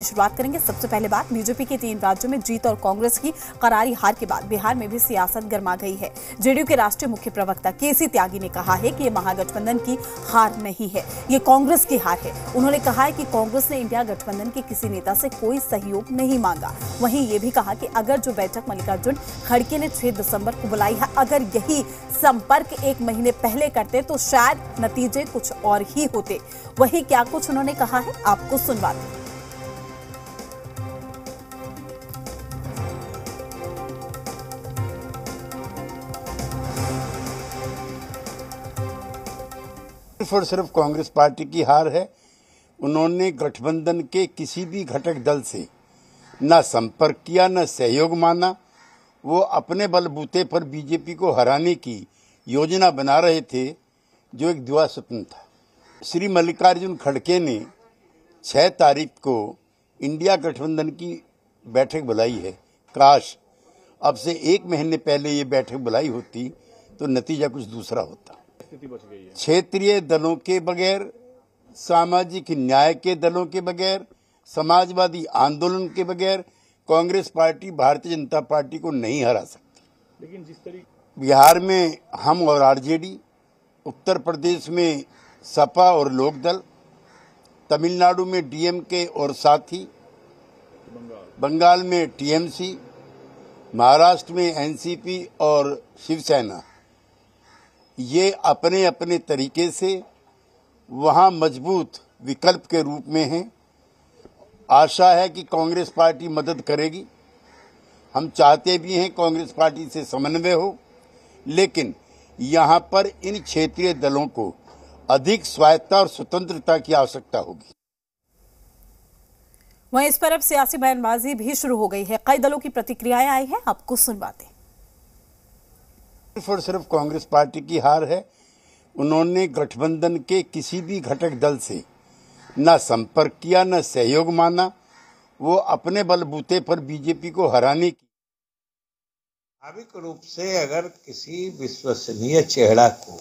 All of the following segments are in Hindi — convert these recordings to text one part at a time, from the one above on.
शुरुआत करेंगे। सबसे पहले बात, बीजेपी के तीन राज्यों में जीत और कांग्रेस की करारी हार के बाद बिहार में भी सियासत गर्मा गई है। जेडीयू के राष्ट्रीय मुख्य प्रवक्ता केसी त्यागी ने कहा है कि ये महागठबंधन की हार नहीं है, ये कांग्रेस की हार है। उन्होंने कहा है कि कांग्रेस ने इंडिया गठबंधन के किसी नेता से कोई सहयोग नहीं मांगा। वहीं ये भी कहा कि अगर जो बैठक मल्लिकार्जुन खड़गे ने छह दिसंबर को बुलाई है, अगर यही संपर्क एक महीने पहले करते तो शायद नतीजे कुछ और ही होते। वही क्या कुछ उन्होंने कहा है, आपको सुनवाते सिर्फ़ और सिर्फ़ कांग्रेस पार्टी की हार है। उन्होंने गठबंधन के किसी भी घटक दल से न संपर्क किया, न सहयोग माना। वो अपने बलबूते पर बीजेपी को हराने की योजना बना रहे थे, जो एक दुआ स्वप्न था। श्री मल्लिकार्जुन खड़के ने छह तारीख को इंडिया गठबंधन की बैठक बुलाई है। काश अब से एक महीने पहले ये बैठक बुलाई होती तो नतीजा कुछ दूसरा होता। क्षेत्रीय दलों के बगैर सामाजिक न्याय के दलों के बगैर समाजवादी आंदोलन के बगैर कांग्रेस पार्टी भारतीय जनता पार्टी को नहीं हरा सकती। लेकिन जिस तरीके बिहार में हम और आरजेडी उत्तर प्रदेश में सपा और लोकदल तमिलनाडु में डीएमके और साथी बंगाल में टीएमसी महाराष्ट्र में एनसीपी और शिवसेना। ये अपने अपने तरीके से वहाँ मज़बूत विकल्प के रूप में हैं। आशा है कि कांग्रेस पार्टी मदद करेगी। हम चाहते भी हैं कांग्रेस पार्टी से समन्वय हो, लेकिन यहाँ पर इन क्षेत्रीय दलों को अधिक स्वायत्ता और स्वतंत्रता की आवश्यकता होगी। वहीं इस पर अब सियासी बयानबाजी भी शुरू हो गई है। कई दलों की प्रतिक्रियाएँ आई हैं। आपको सुनवाते सिर्फ़ और सिर्फ़ कांग्रेस पार्टी की हार है। उन्होंने गठबंधन के किसी भी घटक दल से न संपर्क किया, न सहयोग माना। वो अपने बलबूते पर बीजेपी को हराने की स्वाभाविक रूप से अगर किसी विश्वसनीय चेहरा को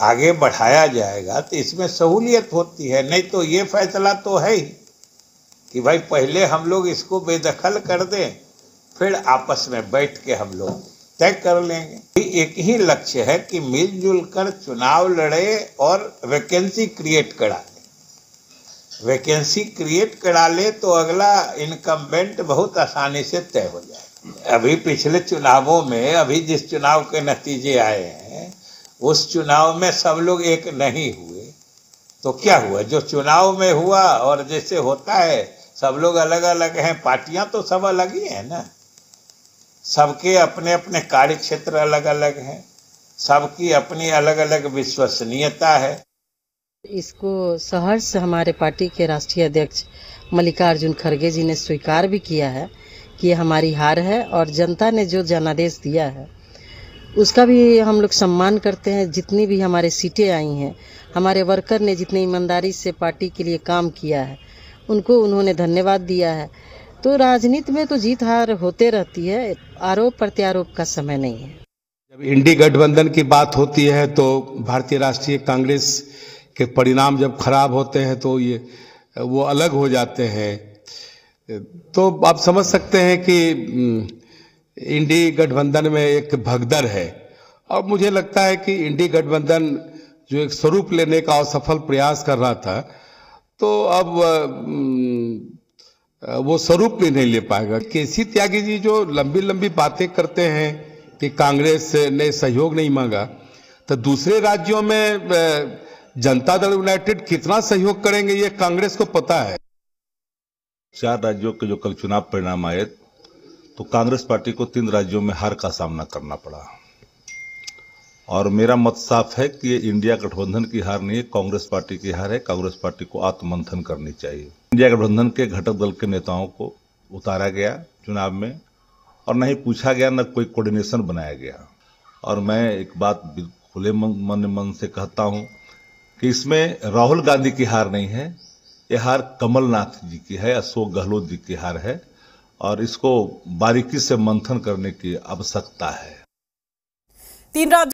आगे बढ़ाया जाएगा तो इसमें सहूलियत होती है। नहीं तो ये फैसला तो है ही कि भाई पहले हम लोग इसको बेदखल कर दें, फिर आपस में बैठ के हम लोग तय कर लेंगे। एक ही लक्ष्य है कि मिलजुल कर चुनाव लड़े और वैकेंसी क्रिएट करा ले। वैकेंसी क्रिएट करा ले तो अगला इनकम्बेंट बहुत आसानी से तय हो जाए अभी पिछले चुनावों में, अभी जिस चुनाव के नतीजे आए हैं, उस चुनाव में सब लोग एक नहीं हुए। तो क्या हुआ? जो चुनाव में हुआ और जैसे होता है, सब लोग अलग अलग हैं, पार्टियाँ तो सब अलग ही हैं ना। सबके अपने अपने कार्य क्षेत्र अलग अलग हैं। सबकी अपनी अलग अलग विश्वसनीयता है। इसको सहर्ष हमारे पार्टी के राष्ट्रीय अध्यक्ष मल्लिकार्जुन खड़गे जी ने स्वीकार भी किया है कि हमारी हार है और जनता ने जो जनादेश दिया है, उसका भी हम लोग सम्मान करते हैं। जितनी भी हमारे सीटें आई हैं, हमारे वर्कर ने जितनी ईमानदारी से पार्टी के लिए काम किया है, उनको उन्होंने धन्यवाद दिया है। तो राजनीति में तो जीत हार होते रहती है, आरोप प्रत्यारोप का समय नहीं है। जब इंडी गठबंधन की बात होती है तो भारतीय राष्ट्रीय कांग्रेस के परिणाम जब खराब होते हैं तो ये, वो अलग हो जाते हैं। तो आप समझ सकते हैं कि इंडी गठबंधन में एक भगदड़ है। और मुझे लगता है कि इंडी गठबंधन जो एक स्वरूप लेने का असफल प्रयास कर रहा था तो अब वो स्वरूप भी नहीं ले पाएगा। केसी त्यागी जी जो लंबी लंबी बातें करते हैं कि कांग्रेस ने सहयोग नहीं मांगा तो दूसरे राज्यों में जनता दल यूनाइटेड कितना सहयोग करेंगे, ये कांग्रेस को पता है। चार राज्यों के जो कल चुनाव परिणाम आए तो कांग्रेस पार्टी को तीन राज्यों में हार का सामना करना पड़ा। और मेरा मत साफ़ है कि ये इंडिया गठबंधन की हार नहीं है कांग्रेस पार्टी की हार है। कांग्रेस पार्टी को आत्मंथन करनी चाहिए। इंडिया गठबंधन के घटक दल के नेताओं को उतारा गया चुनाव में और न ही पूछा गया, न कोई कोऑर्डिनेशन बनाया गया। और मैं एक बात खुले मन मन से कहता हूँ कि इसमें राहुल गांधी की हार नहीं है। यह हार कमलनाथ जी की है, अशोक गहलोत जी की हार है और इसको बारीकी से मंथन करने की आवश्यकता है। तीन